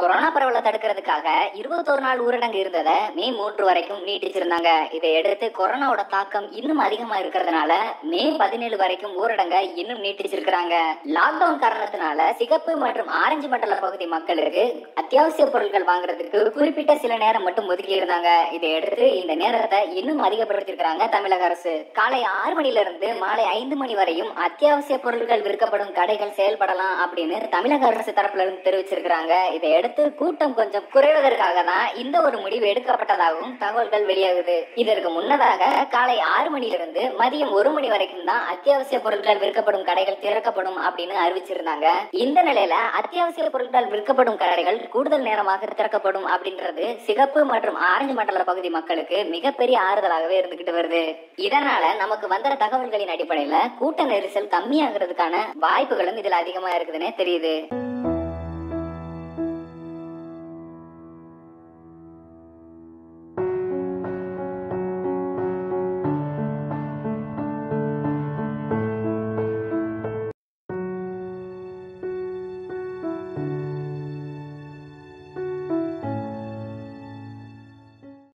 Corona பரவலை தடுக்கிறதுக்காக இருபத்தோரு நாள் ஊரடங்கு இருந்ததை மே மூன்று வரைக்கும் நீட்டிச்சிருந்தாங்க. இதை அடுத்து கொரோனாவோட தாக்கம் இன்னும் அதிகமா இருக்கிறதுனால மே பதினேழு வரைக்கும் ஊரடங்க இன்னும் நீட்டிச்சிருக்கிறாங்க. லாக்டவுன் காரணத்தினால சிகப்பு மற்றும் ஆரஞ்சு மண்டல பகுதி மக்களுக்கு அத்தியாவசிய பொருட்கள் வாங்குறதுக்கு குறிப்பிட்ட சில நேரம் மட்டும் ஒதுக்கி இருந்தாங்க இதை அடுத்து இந்த நேரத்தை இன்னும் அதிகப்படுத்திருக்கிறாங்க தமிழக அரசு. காலை ஆறு மணில இருந்து மாலை ஐந்து மணி வரையும் அத்தியாவசிய பொருட்கள் விற்கப்படும் கடைகள் செயல்படலாம் அப்படின்னு தமிழக அரசு தரப்புல இருந்து தெரிவிச்சிருக்கிறாங்க. இதை அடுத்து கூட்டம் கொஞ்சம் குறைவதற்காக தான் இந்த ஒரு முடிவு எடுக்கப்பட்டதாகவும் தகவல்கள் வெளியாகுது. இதற்கு முன்னதாக காலை ஆறு மணியிலிருந்து மதியம் ஒரு மணி வரைக்கும் தான் அத்தியாவசிய பொருட்கள் விற்கப்படும் கடைகள் திறக்கப்படும் அப்படின்னு அறிவிச்சிருந்தாங்க. இந்த நிலையில அத்தியாவசிய பொருட்கள் விற்கப்படும் கடைகள் கூடுதல் நேரமாக திறக்கப்படும் அப்படின்றது சிகப்பு மற்றும் ஆரஞ்சு மண்டல பகுதி மக்களுக்கு மிகப்பெரிய ஆறுதலாகவே இருந்துகிட்டு வருது. இதனால நமக்கு வந்த தகவல்களின் அடிப்படையில கூட்ட நெரிசல் கம்மியாகிறதுக்கான வாய்ப்புகளும் இதுல அதிகமா இருக்குதுன்னே தெரியுது.